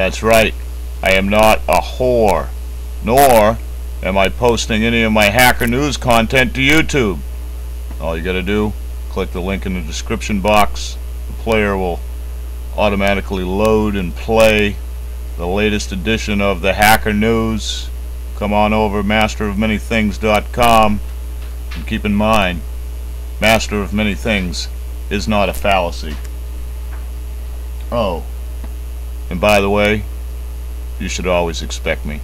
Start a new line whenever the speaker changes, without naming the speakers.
That's right. I am not a whore. Nor am I posting any of my Hacker News content to YouTube. All you gotta do, click the link in the description box. The player will automatically load and play the latest edition of the Hacker News. Come on over masterofmanythings.com and keep in mind, master of many things is not a fallacy. Oh, and by the way, you should always expect me